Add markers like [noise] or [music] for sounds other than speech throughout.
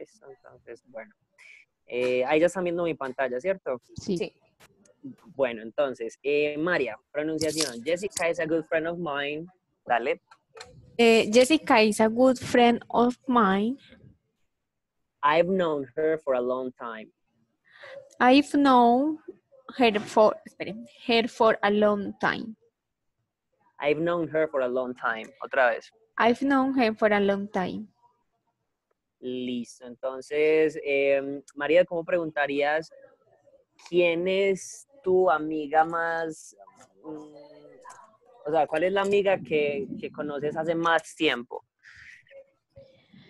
Listo, entonces, bueno. Eh, ahí ya están viendo mi pantalla, ¿cierto? Sí. Sí. Bueno, entonces, eh, María, pronunciación. Jessica is a good friend of mine. Dale. Eh, Jessica is a good friend of mine. I've known her for a long time. I've known her for, espere, her for a long time. I've known her for a long time. Otra vez. I've known her for a long time. Listo. Entonces, eh, María, ¿cómo preguntarías quién es tu amiga más, mm, o sea, cuál es la amiga que, que conoces hace más tiempo?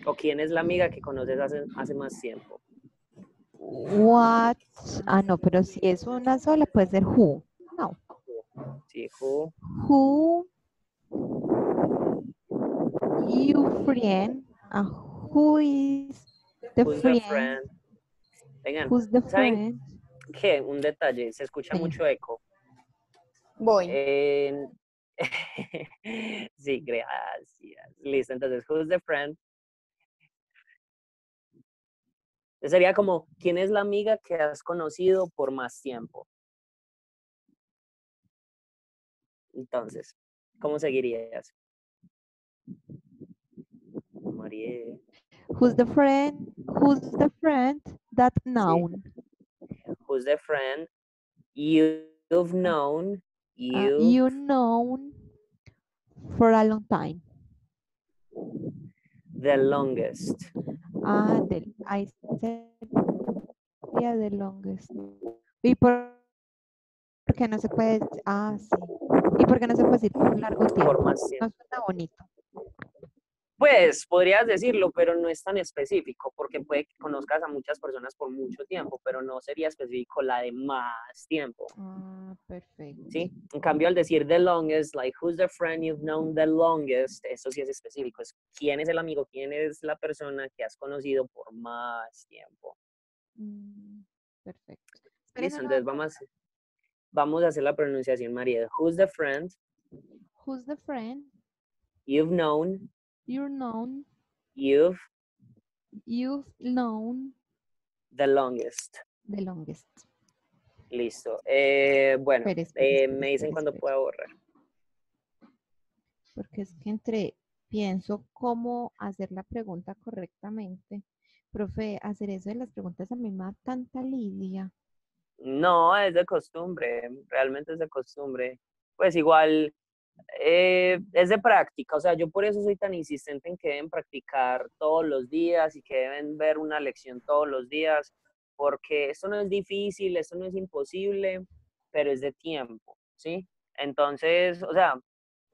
¿O quién es la amiga que conoces hace, hace más tiempo? What? Ah, no, pero si es una sola, puede ser who. No. Sí, who, Who you friend? Ah, who is the who's friend? the friend? Vengan, Who's the ¿saben friend? qué? Un detalle, se escucha Sí. mucho eco. Voy. Eh, [laughs] sí, gracias. Listo, entonces, who's the friend? Sería como, ¿quién es la amiga que has conocido por más tiempo? Entonces, ¿cómo seguirías? María. Who's the friend? Who's the friend that known? Who's the friend you've known? Ah, You, you known for a long time. the longest. Ah, del, ahí sería the longest. ¿Y por qué no se puede? Ah, sí. ¿Y por qué no se puede decir por largo tiempo? Más No suena bonito. Pues podrías decirlo, pero no es tan específico, porque puede que conozcas a muchas personas por mucho tiempo, pero no sería específico la de más tiempo, Ah, perfecto. ¿sí? En cambio, al decir the longest, like, who's the friend you've known the longest, eso sí es específico, es quién es el amigo, quién es la persona que has conocido por más tiempo. Mm, perfecto. Listo, entonces vamos, vamos a hacer la pronunciación, María. Who's the friend Who's the friend you've known, you known you've you've known the longest? the longest? Listo. Eh, bueno, eh, me dicen espere. pueda borrar. Porque es que entre pienso cómo hacer la pregunta correctamente. Profe, hacer eso de las preguntas a mí me da tanta lidia. No, es de costumbre, realmente es de costumbre. Pues igual eh, es de práctica, o sea, yo por eso soy tan insistente en que deben practicar todos los días y que deben ver una lección todos los días, porque esto no es difícil, esto no es imposible, pero es de tiempo, ¿sí? Entonces, o sea,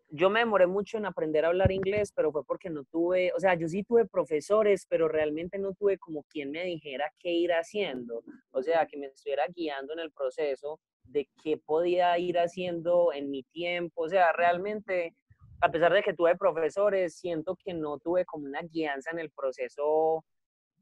yo me demoré mucho en aprender a hablar inglés, pero fue porque no tuve, o sea, yo sí tuve profesores, pero realmente no tuve como quien me dijera qué ir haciendo, o sea, que me estuviera guiando en el proceso de qué podía ir haciendo en mi tiempo, o sea, realmente, a pesar de que tuve profesores, siento que no tuve como una guianza en el proceso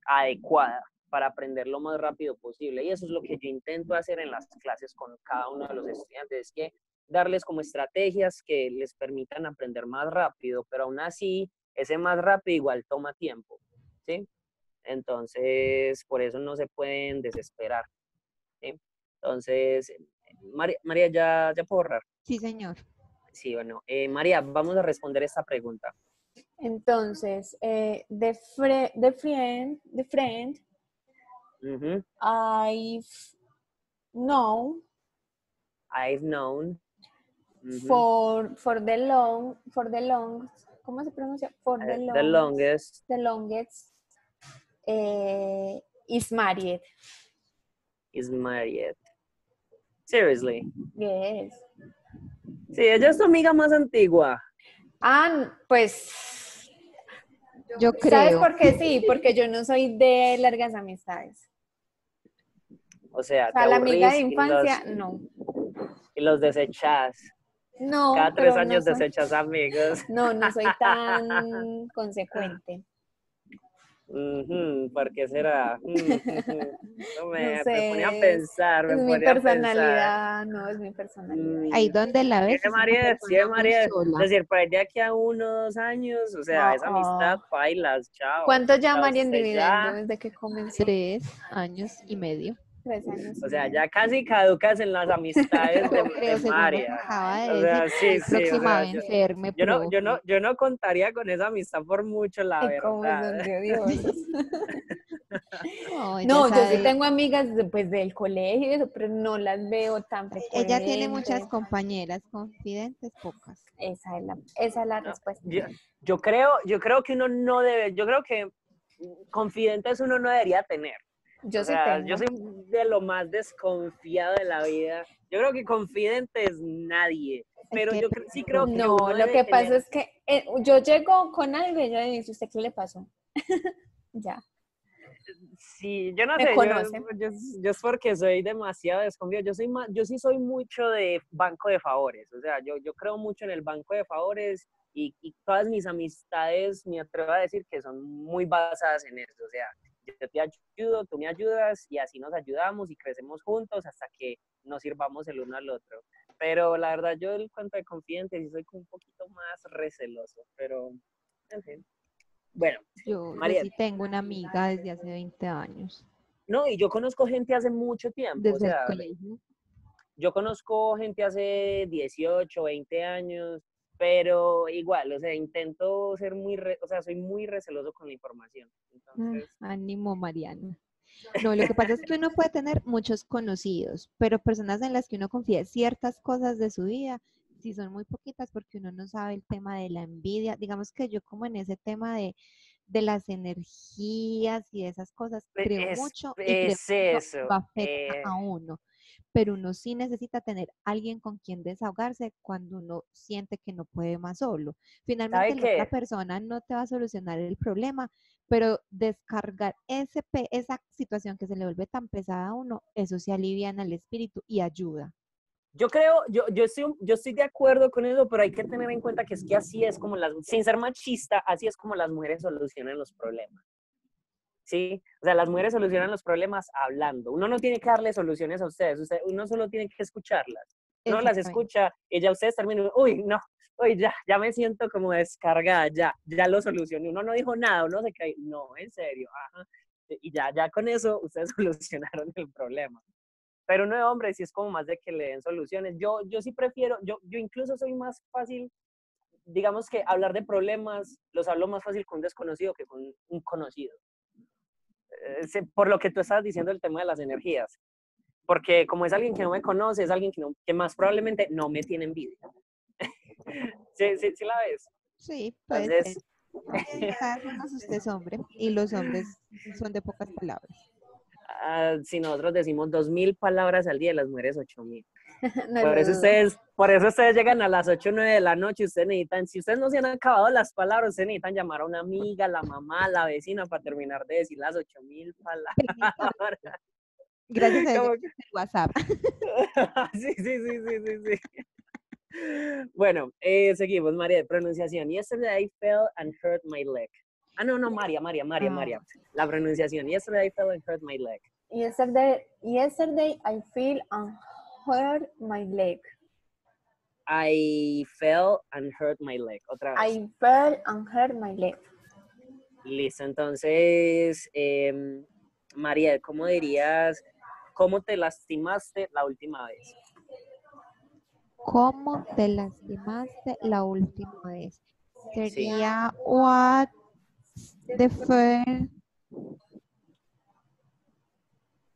adecuada para aprender lo más rápido posible. Y eso es lo que yo intento hacer en las clases con cada uno de los estudiantes, es que darles como estrategias que les permitan aprender más rápido, pero aún así, ese más rápido igual toma tiempo, ¿sí? Entonces, por eso no se pueden desesperar, ¿sí? Entonces, María, María ¿ya, ¿ya puedo borrar? Sí, señor. Sí, bueno. Eh, María, vamos a responder esta pregunta. Entonces, eh, the, fre- the friend, the friend. I've known I've known. For, for the long, for the long, ¿cómo se pronuncia? For Eh, the, the long, longest the longest eh, is married. is married. Seriously. Yes. Sí, ella es tu amiga más antigua. Ah, pues, Yo ¿sabes creo. por qué sí? Porque yo no soy de largas amistades. O sea, O te la amiga de y infancia, los- no. Y los desechás. No, Cada tres pero no años soy- desechas amigos. No, no soy tan [laughs] consecuente. Ujú, ¿Por qué será? [laughs] Mm, No me, No me ponía a sé, pensar, me Es mi a personalidad, no, es mi personalidad. Mm, Ahí donde la ves. Sí, María, sí, María. Es decir, por ahí de aquí a uno o dos años, o sea, esa amistad, Oh. bailas, chao. ¿Cuánto ya María en usted dividendo ya- desde que comenzó? Tres años y medio. Tres años. O sea, ya casi caducas en las amistades [laughs] de, de María. O sea, sí, sí, o sea, a yo- vencerme, Yo no, yo no, yo no contaría con esa amistad por mucho, la verdad. [laughs] [laughs] No, yo sí tengo amigas pues, del colegio y eso, pero no las veo tan frecuentemente. Ella tiene muchas compañeras confidentes, pocas. Esa es la, esa es la No, respuesta. Yo, yo creo, yo creo que uno no debe, yo creo que confidentes uno no debería tener. Yo o sí sea, tengo. yo soy de lo más desconfiado de la vida. Yo creo que confidente es nadie. Pero que yo sí creo que No, lo que pasa tener- es que eh, yo llego con algo y yo le digo, ¿usted qué le pasó? [laughs] ya. Sí, yo no Me sé, yo, yo es porque soy demasiado desconfiado. Yo soy más, yo sí soy mucho de banco de favores. O sea, yo, yo creo mucho en el banco de favores y, y todas mis amistades me atrevo a decir que son muy basadas en eso. O sea, yo te ayudo, tú me ayudas y así nos ayudamos y crecemos juntos hasta que nos sirvamos el uno al otro. Pero la verdad, yo el cuento de confidente sí soy un poquito más receloso, pero en fin. Bueno, Yo, yo María. sí tengo una amiga desde hace 20 años, no, y yo conozco gente hace mucho tiempo. o desde sea, el colegio. yo conozco gente hace 18, 20 años, pero igual, o sea, intento ser muy, re- o sea, soy muy receloso con la información. Ah, Entonces, ánimo, Mariana. [laughs] No, lo que pasa es que uno puede tener muchos conocidos, pero personas en las que uno confía ciertas cosas de su vida, sí son muy poquitas porque uno no sabe el tema de la envidia. Digamos que yo como en ese tema de, de las energías y de esas cosas, creo es- mucho y creo es que eso, afecta eh. a uno. Pero uno sí necesita tener alguien con quien desahogarse cuando uno siente que no puede más solo. Finalmente, la otra persona no te va a solucionar el problema, pero descargar ese, esa situación que se le vuelve tan pesada a uno, eso se alivia en el espíritu y ayuda. yo creo, yo, yo, estoy, yo estoy de acuerdo con eso, pero hay que tener en cuenta que es que así es como las, sin ser machista, así es como las mujeres solucionan los problemas. ¿Sí? O sea, las mujeres solucionan los problemas hablando. Uno no tiene que darle soluciones a ustedes, usted, uno solo tiene que escucharlas. Uno las escucha y ya ustedes terminan, uy, no, uy, ya, ya me siento como descargada, ya, ya lo solucioné. Uno no dijo nada, uno se cae, no, en serio, ajá. Y ya, ya con eso ustedes [laughs] solucionaron el problema. Pero uno de hombre sí es como más de que le den soluciones. Yo, yo sí prefiero, yo, yo incluso soy más fácil, digamos que hablar de problemas, los hablo más fácil con un desconocido que con un conocido. Eh, por lo que tú estabas diciendo el tema de las energías. Porque como es alguien que no me conoce, es alguien que, no- que más probablemente no me tiene envidia. [laughs] sí, sí, sí la ves. Sí, puede Entonces, ser. [laughs] Usted es hombre y los hombres son de pocas palabras. ah, si nosotros decimos dos mil palabras al día, las mujeres ocho mil. [laughs] No Por eso ustedes, por eso ustedes llegan a las 8 o 9 de la noche, ustedes necesitan, si ustedes no se han acabado las palabras, ustedes necesitan llamar a una amiga, la mamá, la vecina para terminar de decir las 8 mil palabras. [laughs] Gracias a el WhatsApp. [laughs] sí, sí, sí, sí, sí, sí. Bueno, eh, seguimos, María, de pronunciación. Yesterday I fell and hurt my leg. Ah, no, no, María, María, María, Ah. María. La pronunciación. Yesterday I fell and hurt my leg. Yesterday, yesterday I feel and hurt my leg. I fell and hurt my leg. Otra vez. I fell and hurt my leg. Listo, entonces, em, María, ¿cómo dirías, cómo te lastimaste la última vez? ¿Cómo te lastimaste la última vez? Sería what the first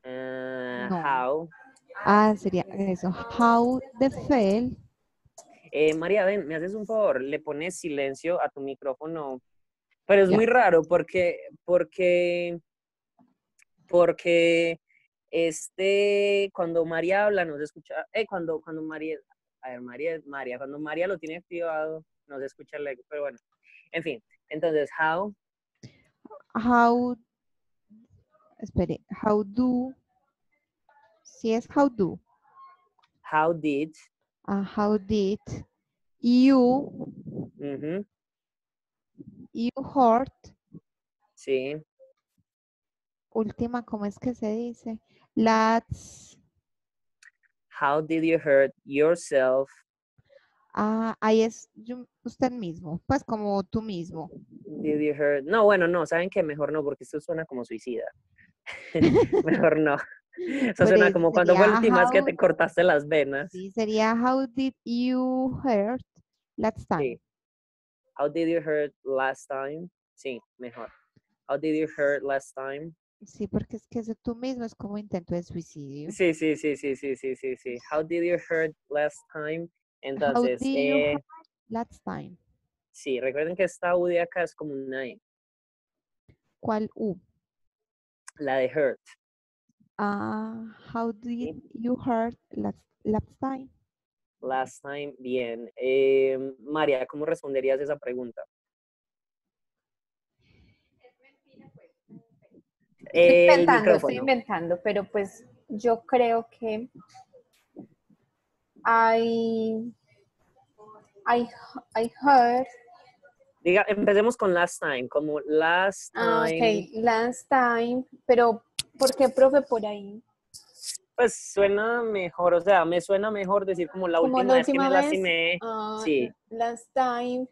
Ah, No. how? Ah, sería eso. How the fell. Eh, María, ven, me haces un favor, le pones silencio a tu micrófono, pero es muy raro porque, porque, porque, este, cuando María habla no se escucha, eh, cuando, cuando María, a ver, María, María, cuando María lo tiene activado no se escucha el eco, pero bueno, en fin, entonces, how, How. Espere. How do. Si es how do. how did, ah, how did you ujú, you hurt sí, última, ¿cómo es que se dice? Let's, How did you hurt yourself? ah, ahí es yo- usted mismo, pues como tú mismo. Did you hurt? No, bueno, no, ¿saben qué? Mejor no, porque esto suena como suicida. [laughs] Mejor no. [laughs] Eso suena como cuando fue la sería última vez que how- te cortaste las venas. Sí, sería How did you hurt last time? Sí. How did you hurt last time? Sí, mejor. How did you hurt last time? Sí, porque es que eso tú mismo es como intento de suicidio. Sí, sí, sí, sí, sí, sí, sí, sí. How did you hurt last time? How Entonces, did you eh, hurt last time? sí, recuerden que esta U de acá es como una E, ¿Cuál U? la de hurt. Ah, how did you hurt last, last time? Last time, bien. Eh, María, ¿cómo responderías esa pregunta? Estoy inventando, estoy inventando, pero pues yo creo que I, I, I heard, Diga, empecemos con last time, como last ah, time. ok, last time, pero ¿por qué, profe, por ahí? Pues suena mejor, o sea, me suena mejor decir como la Como última la vez que me última lastimé. Ah, sí. Last time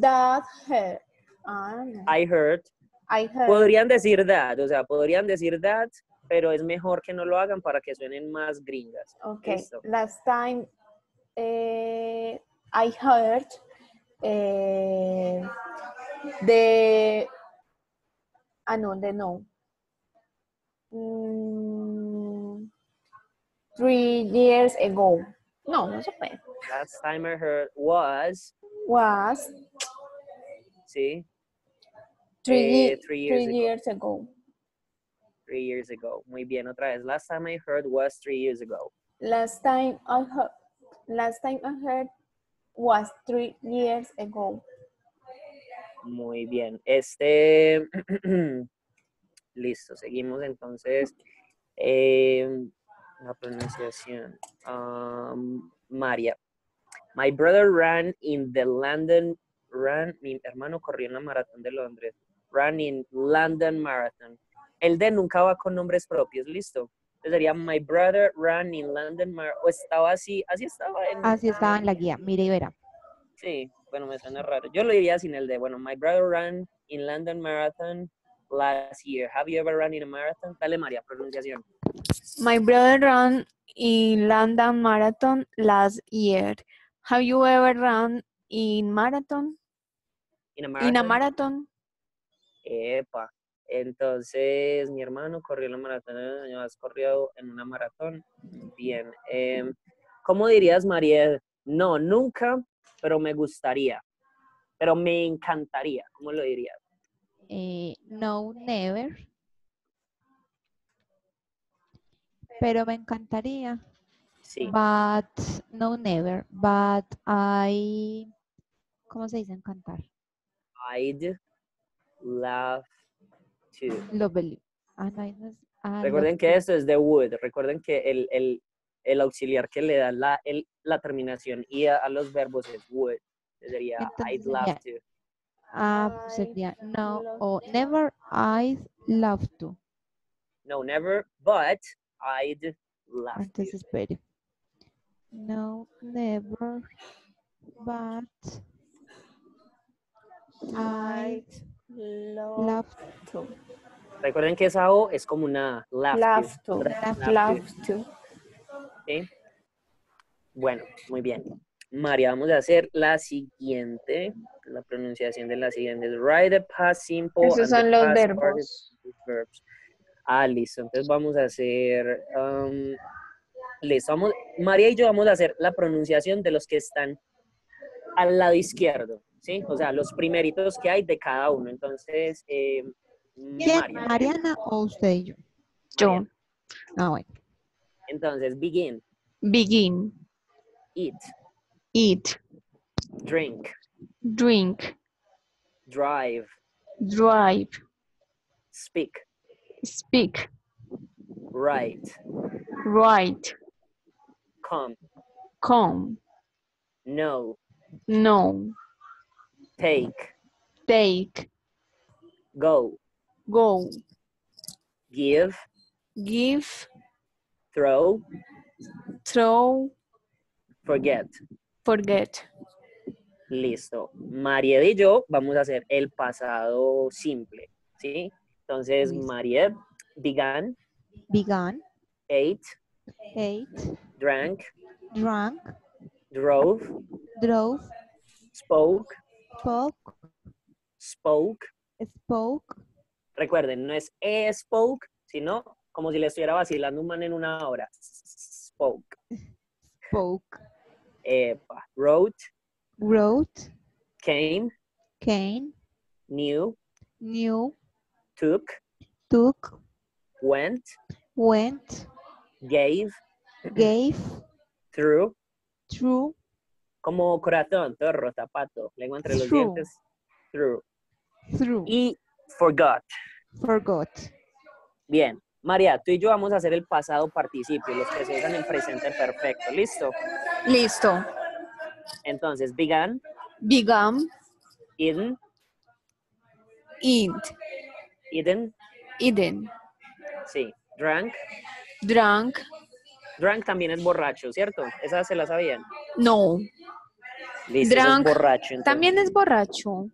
that hurt. Ah, no. I hurt. I heard. Podrían decir that, o sea, podrían decir that, pero es mejor que no lo hagan para que suenen más gringas. Ok, Listo. last time eh, I heard eh, de. Ah, no, de no. Mm, three years ago. No, no se puede. Last time I heard was, Was sí, three, Eh, three three years ago. years ago. three years ago. Muy bien, otra vez. Last time I heard was three years ago. Last time I heard. Last time I heard was three years ago. Muy bien. Este, [clears throat] listo, seguimos entonces. Em, la pronunciación. Um, María. My brother ran in the London, ran, mi hermano corrió en la maratón de Londres. Ran in London Marathon. El de nunca va con nombres propios, listo. Entonces sería My brother ran in London Marathon. O estaba así, así estaba en, Así estaba en la guía. Mire y verá. Sí, bueno, me suena raro. Yo lo diría sin el de, bueno, my brother ran in London Marathon last year. Have you ever run in a marathon? Dale, María, pronunciación. My brother ran in London Marathon last year. Have you ever run in marathon? In a marathon. In a marathon? Epa. Entonces, mi hermano corrió la maratón, has corrido en una maratón. Bien. em, ¿Cómo dirías, María? No, nunca, pero me gustaría. Pero me encantaría. ¿Cómo lo dirías? Eh, no, never. Pero me encantaría. Sí. But, no, never. But I, ¿cómo se dice encantar? I'd love to. Ah, no, no ah, Recuerden que to. esto es de would. Recuerden que el, el, el auxiliar que le da la, el- la terminación y a, a los verbos es would. Sería I'd love sería- to. Ah, I'd sería no o to. never I'd love to. No, never, but I'd love to. Entonces espere. No, never, but I'd love, love to. Recuerden que esa O es como una love, Love to. Love Love to, to. ¿sí? Bueno, muy bien. María, vamos a hacer la siguiente. La pronunciación de la siguiente es write the past simple. Esos son los verbos. verbs. Ah, listo. Entonces vamos a hacer. um, listo. Vamos, María y yo vamos a hacer la pronunciación de los que están al lado izquierdo. ¿Sí? O sea, los primeritos que hay de cada uno. Entonces, eh, ¿Quién? María. Mariana o usted y yo. Yo. Mariana. Ah, bueno. Entonces, begin, Begin. eat, Eat. drink, Drink. drive, Drive. speak, Speak. write, Write. come, Come. no, No. take, Take. go, Go. give, give, throw, throw, forget. Forget. Listo. Mariette y yo vamos a hacer el pasado simple, ¿sí? Entonces, Listo. Mariette began, Began, ate, ate, drank, drank, drove, drove, spoke, spoke, spoke. spoke, Recuerden, no es e spoke, sino como si le estuviera vacilando un man en una hora. Spoke. spoke, Epa. Wrote, wrote, came, came, knew, knew, took, took, went, went, gave, gave, [clears throat] through, through, como corazón, torro, zapato, lengua entre los Through. dientes, through. through, Y forgot. forgot. Bien. María, tú y yo vamos a hacer el pasado participio, los que se usan en presente perfecto. ¿Listo? Listo. Entonces, began, Began, eaten, eat, eaten, eaten, sí. Drank, drank, drank también es borracho, ¿cierto? Esa se la sabían. no. Listo, eso es borracho. entonces. También es borracho.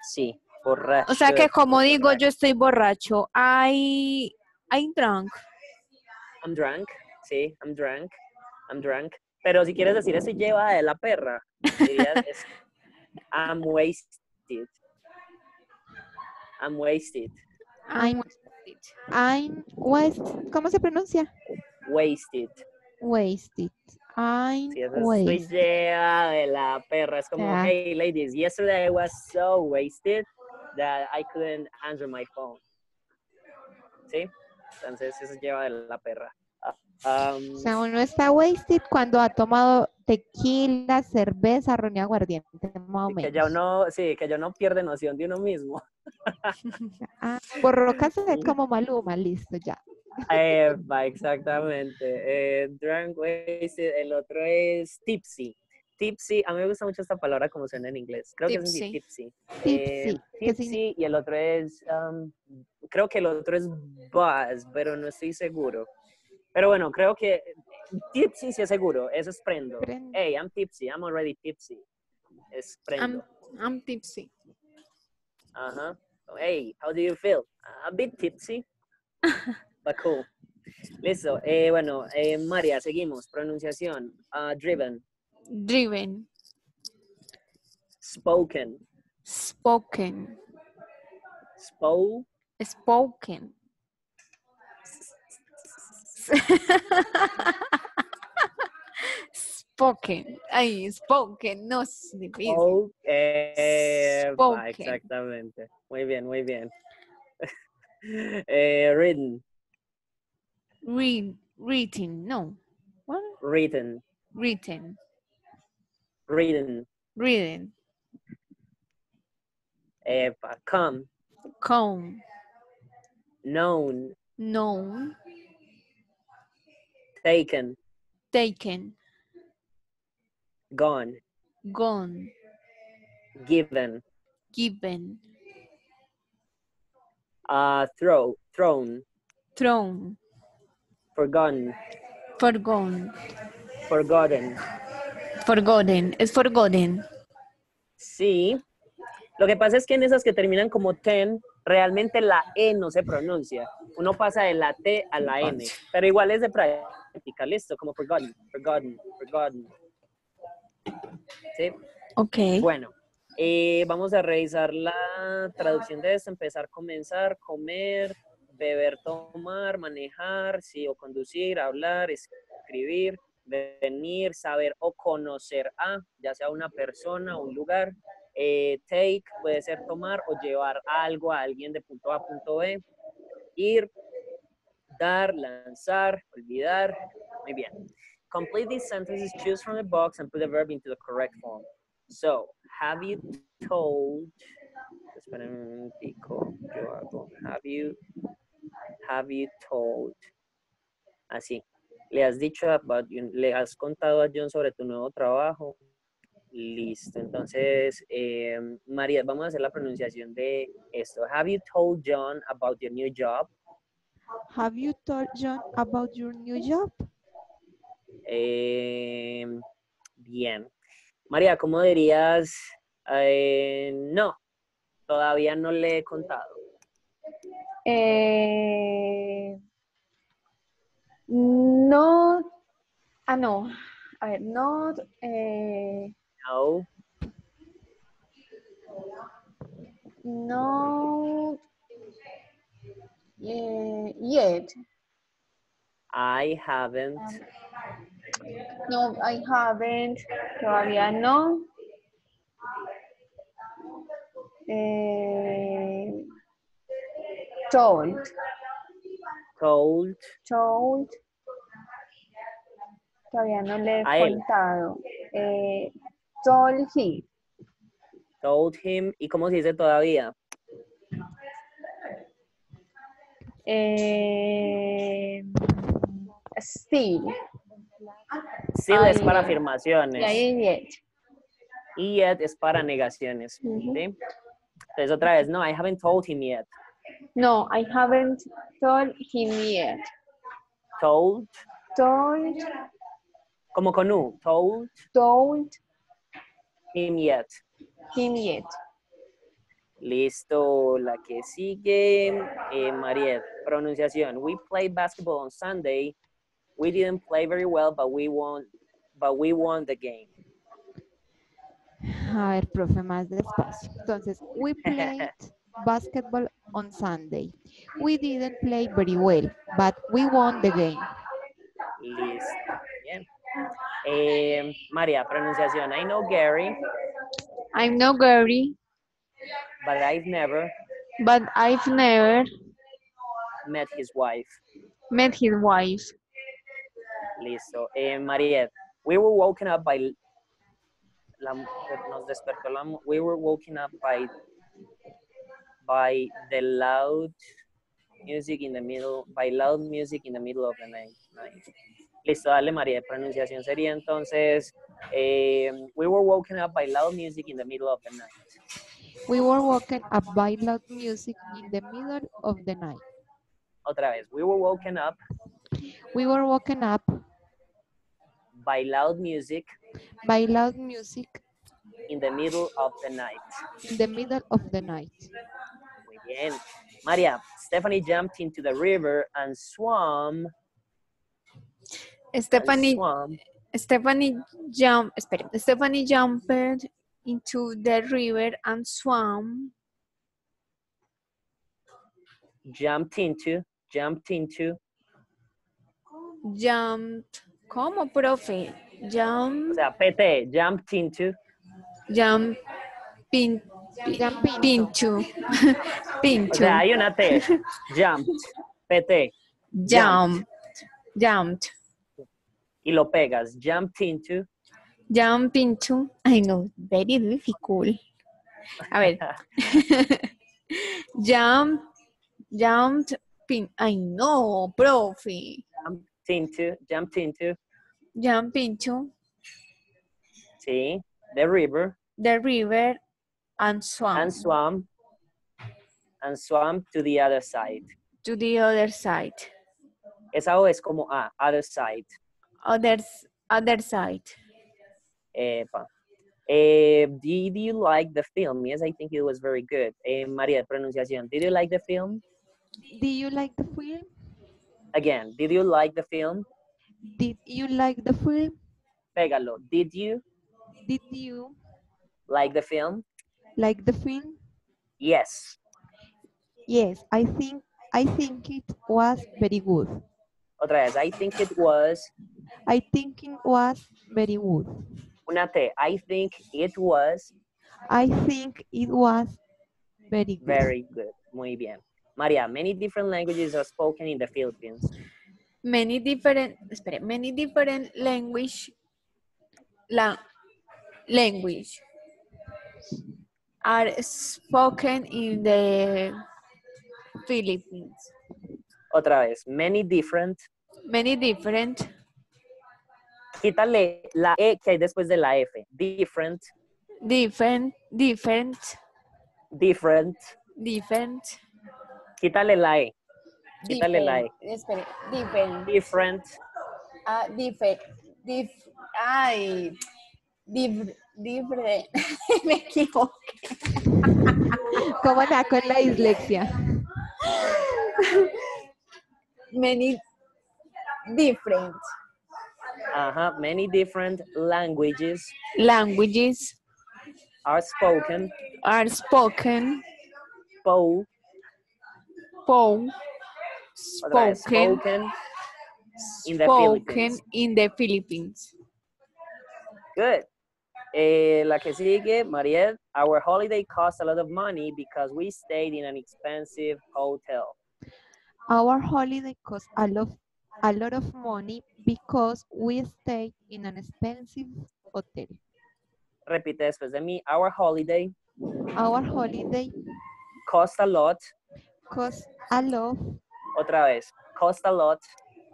Sí, borracho. O sea que como digo, yo estoy borracho. I, I drunk. I'm drunk, sí, I'm drunk, I'm drunk. Pero si quieres decir ese lleva de la perra, dirías [laughs] es, I'm wasted. I'm wasted. I'm, I'm was, ¿cómo se pronuncia? Wasted. Wasted. I'm Sí, eso es, estoy wasted. lleva de la perra. Es como, hey ladies, yesterday I was so wasted that I couldn't answer my phone. ¿Sí? Entonces eso es lleva de la perra. Um, O sea, uno está wasted cuando ha tomado tequila, cerveza, ron y aguardiente, más o que ya uno, sí, que ya uno pierde noción de uno mismo. [laughs] Ah, borrocas [laughs] es como Maluma, listo ya. Epa, exactamente. Eh, drunk, wasted, el otro es tipsy. Tipsy, a mí me gusta mucho esta palabra como suena en inglés. Creo que es Tipsy. tipsy. Tipsy, Eh, ¿qué tipsy y el otro es, um, creo que el otro es buzz, pero no estoy seguro. Pero bueno, creo que tipsy sí es seguro, eso es prendo. Prendo. Hey, I'm tipsy, I'm already tipsy. Es prendo. I'm, I'm tipsy. Ajá. Hey, how do you feel? A bit tipsy. [laughs] But cool. Listo. Eh, bueno, eh, María, seguimos. Pronunciación. Ah, driven. Driven. Spoken. Spoken. Spoke. Spoken. spoken. Ay, spoken. No es difícil. Spoken. exactamente. Muy bien, muy bien. [laughs] eh, written. Read, written. No. What? Written. Written. Written. Reading. Eh, pa, come. Come. Known. Known. Taken. Taken. Gone. Gone. Given. Given. Uh, throw. Thrown. Thrown. Forgotten. Forgone. Forgotten. Forgotten. Es forgotten. Sí. Lo que pasa es que en esas que terminan como ten, realmente la E no se pronuncia. Uno pasa de la T a la N. Pero igual es de práctica, listo, como forgotten, forgotten, forgotten. ¿Sí? Ok. Bueno, eh, vamos a revisar la traducción de esto. Empezar, comenzar, comer, beber, tomar, manejar, sí, o conducir, hablar, escribir, venir, saber o conocer a, ya sea una persona o un lugar. Eh, take puede ser tomar o llevar algo a alguien de punto A a punto B. Ir, dar, lanzar, olvidar. Muy bien. Complete these sentences, choose from the box, and put the verb into the correct form. So, have you told, esperen un momentico, yo hago, have you, have you told, así, le has dicho, about le has contado a John sobre tu nuevo trabajo, listo, entonces, eh, María, vamos a hacer la pronunciación de esto, have you told John about your new job? Have you told John about your new job? Eh, bien. María, ¿cómo dirías? Eh, no, todavía no le he contado. Eh, no, ah, no, a ver, no, eh, No, no, eh, yet. I haven't. No, I haven't, todavía no. Eh, told, Told. told. Todavía no le he contado. Eh, told he. Told him. ¿Y cómo se dice todavía? Eh, still. Still es para afirmaciones. Y yet. Y yet es para negaciones. Entonces otra vez, no, I haven't told him yet. No, I haven't told him yet. Told, Told, como con U, told told him yet. him yet. Listo, la que sigue, eh, Mariette, pronunciación. We played basketball on Sunday. We didn't play very well, but we won, but we won the game. A ver, profe, más despacio. Entonces, we [laughs] played basketball on Sunday. We didn't play very well, but we won the game. Listo. Eh, María, pronunciación. I know Gary, I'm not Gary, but I've never but I've never met his wife. met his wife. Listo. Eh, Mariette, we were woken up by... La, nos despertó la... We were woken up by... By the loud music in the middle... By loud music in the middle of the night. Listo, dale María. Pronunciación sería entonces... eh, we were woken up by loud music in the middle of the night. We were woken up by loud music in the middle of the night. Otra vez. We were woken up We were woken up by loud music by loud music in the middle of the night. in the middle of the night. Muy bien. María, Stephanie jumped into the river and swam. Stephanie, Stephanie jump, espera, Stephanie jumped into the river and swam, jumped into, jumped into, jumped, ¿cómo, profe? o Jump, sea, PT, jumped into, jump, pin, Jump [laughs] pincho, o pincho, sea, hay una T, [laughs] jumped, PT, jump, jumped, y lo pegas, jumped into, jump into, I know, very difficult. A ver, [laughs] jump, jumped, pin, I know, profe, jumped into, jumped into, jump into. Sí, the river, the river and swam. And swam, and swam to the other side. to the other side. Esa O es como A, other side. Others, other side. Epa. Eh, did you like the film? Yes, I think it was very good. Eh, María, pronunciación. Did you like the film? Did you like the film? Again, did you like the film? Did you like the film? Pégalo. Did you Did you like the film? like the film? Yes. Yes, I think I think it was very good. Otra vez. I think it was I think it was very good. una T. I think it was I think it was very good. very good. Muy bien. María, many different languages are spoken in the Philippines. Many different, espere, many different language, la, language are spoken in the Philippines. Otra vez. Many different. Many different, Quítale la E que hay después de la F. Different. different, different, Different. different, Quítale la E. Quítale la E. Espere, different. Different. Ah, different. Dif, ay, dif, different. [laughs] Me equivoqué. ¿Cómo está con la dislexia? [laughs] Many different Uh-huh, Many different languages languages are spoken. are spoken, Po. po, spoken, spoken in the spoken Philippines. in the Philippines. Good. Eh, la que sigue, Mariel. Our holiday cost a lot of money because we stayed in an expensive hotel. Our holiday cost a lot, a lot of money because we stayed in an expensive hotel. Repite después de mí. Our holiday Our holiday cost a lot. cost a lot, Otra vez. Cost a lot.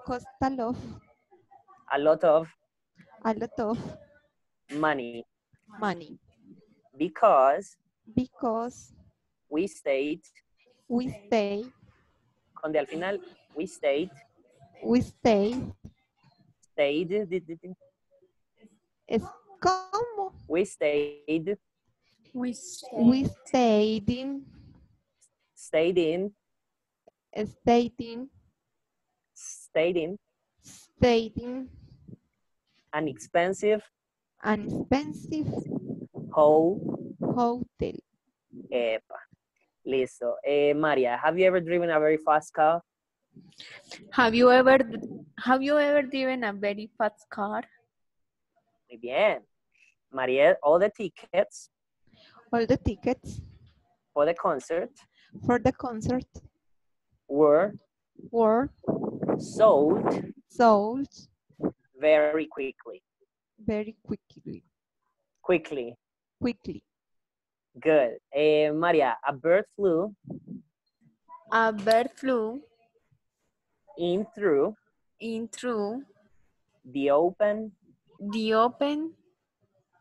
cost a lot, A lot of a lot of money money because because we stayed. we stay, Con de al final. We stayed. we stayed. Stayed. es como We stayed. We we stayed in, Stayed in. stayed in, Stayed in stayed in an expensive an expensive hotel. hotel. Epa. Listo. Eh, Maria, have you ever driven a very fast car? Have you ever have you ever driven a very fast car? Muy bien. Maria, all the tickets All the tickets for the concert for the concert were were sold sold very quickly. very quickly. Quickly. Quickly. Good. Eh, Maria, a bird flew A bird flew in through in through the open, the open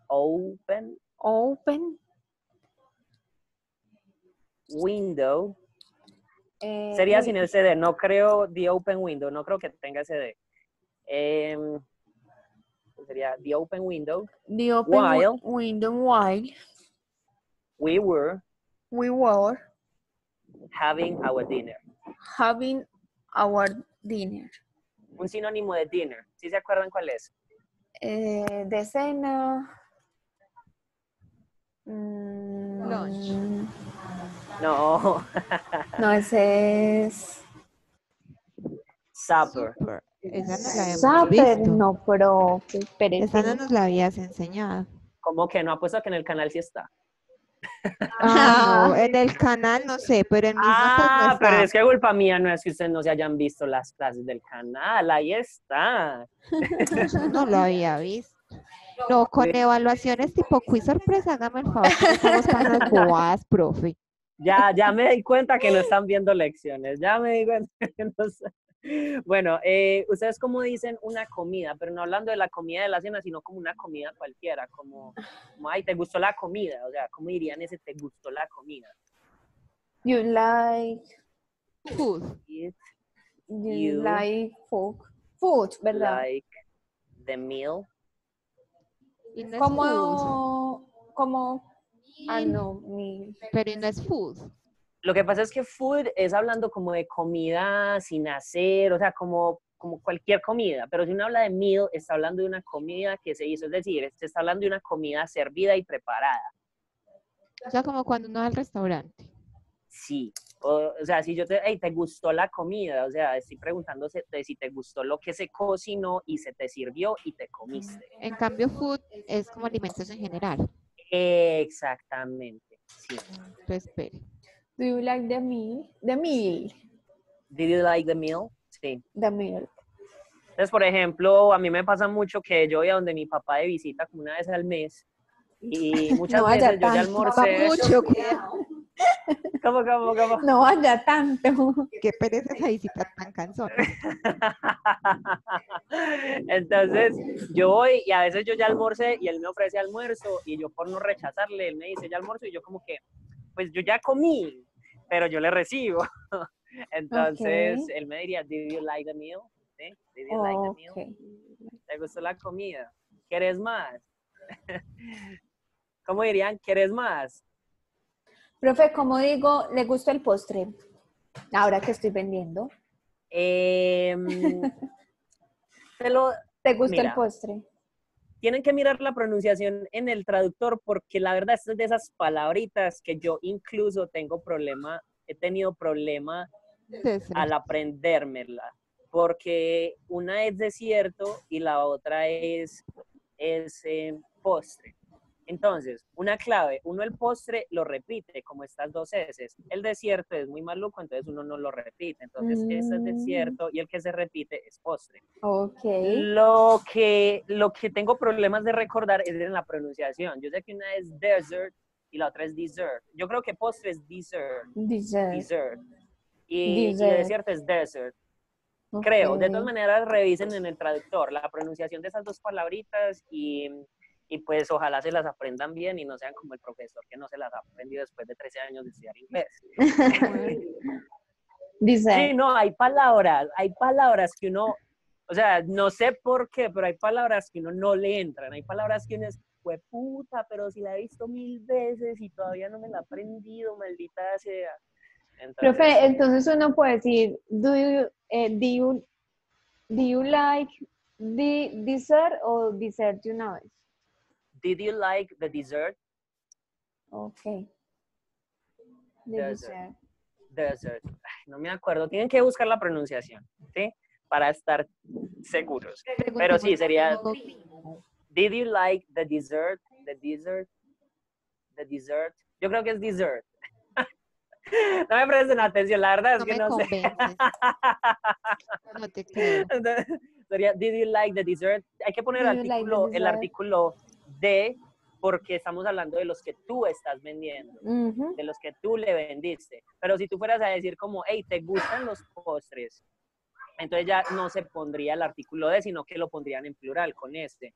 open open window. eh, Sería sin el CD. No creo the open window. No creo que tenga CD. Em, sería the open window. the open while- window while We were we were having our dinner. having our dinner. Un sinónimo de dinner. ¿Sí se acuerdan cuál es? Eh, de cena. mm, Lunch. No. [laughs] No, ese es. Supper. Super. Esa no la Supper, visto. no, pero. Esa no nos la habías enseñado. Como que no apuesto que en el canal sí está. Ah, no, en el canal no sé, pero en mis Ah, no pero es que culpa mía no es que ustedes no se hayan visto las clases del canal. Ahí está. Yo [laughs] no lo había visto. [laughs] No, con evaluaciones tipo quiz sorpresa, hágame el favor, que estamos las [laughs] bobadas, profe. Ya, ya me di cuenta que no están viendo lecciones. Ya me di cuenta que no están- Bueno, eh, ustedes como dicen una comida, pero no hablando de la comida de la cena, sino como una comida cualquiera, como, como ay, ¿te gustó la comida? O sea, ¿cómo dirían ese te gustó la comida? You like. Food. It You, You like food. Food, ¿verdad? like the meal. Como. Como. Ah, no, mi. pero no es food. Lo que pasa es que food es hablando como de comida sin hacer, o sea, como, como cualquier comida, pero si uno habla de meal, está hablando de una comida que se hizo, es decir, se está hablando de una comida servida y preparada. O sea, como cuando uno va al restaurante. Sí. O, o sea, si yo te, hey, ¿te gustó la comida? O sea, estoy preguntándose de si te gustó lo que se cocinó y se te sirvió y te comiste. En cambio, food es como alimentos en general. Exactamente. Sí. Entonces, espere. Do you like the meal? The meal. Did you like the meal? Sí. The meal. Entonces, por ejemplo, a mí me pasa mucho que yo voy a donde mi papá de visita como una vez al mes y [laughs] muchas No veces yo ya almorcé. Mucho. [laughs] ¿Cómo, cómo, cómo? No vaya tanto. [laughs] Qué pereza esa visita tan cansona. Entonces, yo voy y a veces yo ya almorcé y él me ofrece almuerzo y yo por no rechazarle, él me dice ya almuerzo y yo como que, pues yo ya comí, pero yo le recibo. [laughs] Entonces, él me diría, ¿Did you like the meal? ¿Sí? ¿Did you like the meal? Ok. ¿Te gustó la comida? ¿Quieres más? [laughs] ¿Cómo dirían? ¿Quieres más? Profe, ¿cómo digo, le gustó el postre? Ahora que estoy vendiendo. Em, [laughs] te lo, ¿Te gusta el postre? Tienen que mirar la pronunciación en el traductor porque la verdad es de esas palabritas que yo incluso tengo problema, he tenido problema al aprendérmela, porque una es desierto y la otra es, es eh, postre. Entonces, una clave, uno el postre lo repite como estas dos S. El desierto es muy maluco, entonces uno no lo repite. Entonces, ese es Mm. desierto y el que se repite es postre. Ok. Lo que, lo que tengo problemas de recordar es en la pronunciación. Yo sé que una es desert y la otra es dessert. Yo creo que postre es dessert, Dessert. dessert. Y, y Dessert. desierto es desert. Creo. De todas maneras, revisen en el traductor la pronunciación de esas dos palabritas y, y pues ojalá se las aprendan bien y no sean como el profesor que no se las ha aprendido después de 13 años de estudiar inglés. [laughs] Dessert. Sí, no, hay palabras, hay palabras que uno, o sea, no sé por qué, pero hay palabras que uno no le entran, hay palabras que uno es, fue puta, pero si la he visto mil veces y todavía no me la he aprendido, maldita sea. Entonces, Profe, entonces uno puede decir, do you, eh, do you, do you like the dessert o dessert de una vez? Did you like the dessert? Ok. The Dessert. dessert. Desert. Ay, no me acuerdo, tienen que buscar la pronunciación, ¿sí? Para estar seguros. Pero sí, sería- Did you like the dessert? The dessert? The dessert? Yo creo que es dessert. [laughs] no me presten atención, la verdad es No que no sé. [laughs] No te creo. Sería, did you like the dessert? Hay que poner el like artículo, el artículo de porque estamos hablando de los que tú estás vendiendo, de los que tú le vendiste. Pero si tú fueras a decir como, hey, ¿te gustan los postres? Entonces ya no se pondría el artículo de, sino que lo pondrían en plural con este.